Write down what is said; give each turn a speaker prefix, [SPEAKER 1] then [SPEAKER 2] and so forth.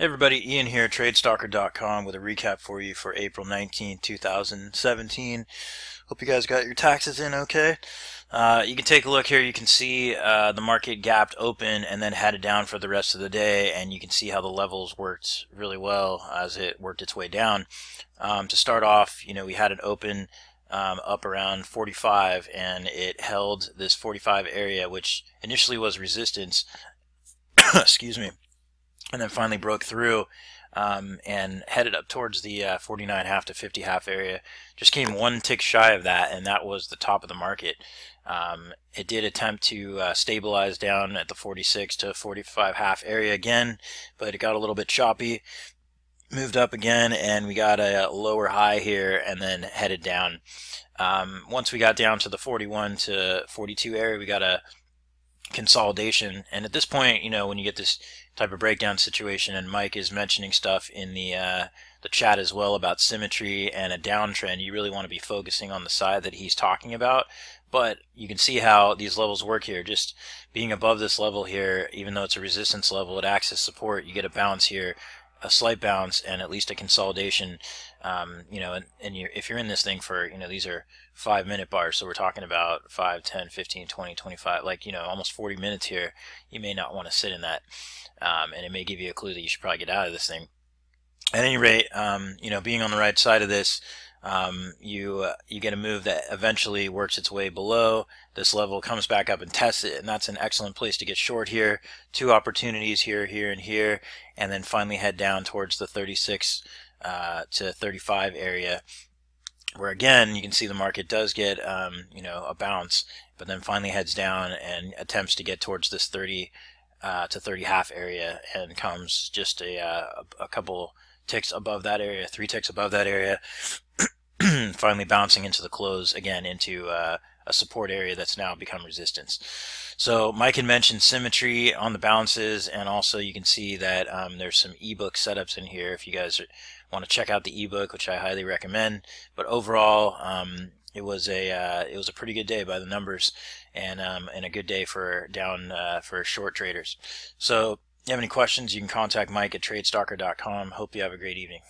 [SPEAKER 1] Hey everybody, Ian here, TradeStalker.com with a recap for you for April 19, 2017. Hope you guys got your taxes in okay. Uh, you can take a look here, you can see uh, the market gapped open and then headed down for the rest of the day and you can see how the levels worked really well as it worked its way down. Um, to start off, you know, we had an open um, up around 45 and it held this 45 area which initially was resistance excuse me and then finally broke through um, and headed up towards the uh, 49 half to 50 half area. Just came one tick shy of that, and that was the top of the market. Um, it did attempt to uh, stabilize down at the 46 to 45 half area again, but it got a little bit choppy. Moved up again, and we got a lower high here, and then headed down. Um, once we got down to the 41 to 42 area, we got a consolidation. And at this point, you know, when you get this type of breakdown situation, and Mike is mentioning stuff in the uh, the chat as well about symmetry and a downtrend, you really want to be focusing on the side that he's talking about. But you can see how these levels work here. Just being above this level here, even though it's a resistance level, it acts as support. You get a bounce here a slight bounce and at least a consolidation. Um, you know, and, and you're, if you're in this thing for, you know, these are five minute bars. So we're talking about 5, 10, 15, 20, 25, like, you know, almost 40 minutes here. You may not want to sit in that. Um, and it may give you a clue that you should probably get out of this thing. At any rate, um, you know, being on the right side of this, um, you uh, you get a move that eventually works its way below this level, comes back up and tests it, and that's an excellent place to get short here. Two opportunities here, here, and here, and then finally head down towards the 36 uh, to 35 area, where again you can see the market does get um, you know a bounce, but then finally heads down and attempts to get towards this 30 uh, to 30 half area and comes just a, uh, a couple ticks above that area, three ticks above that area, finally bouncing into the close again into uh, a support area that's now become resistance. So Mike had mentioned symmetry on the bounces, and also you can see that um, there's some ebook setups in here if you guys want to check out the ebook, which I highly recommend. But overall, um, it was a uh, it was a pretty good day by the numbers, and um, and a good day for down uh, for short traders. So you have any questions, you can contact Mike at TradeStalker.com. Hope you have a great evening.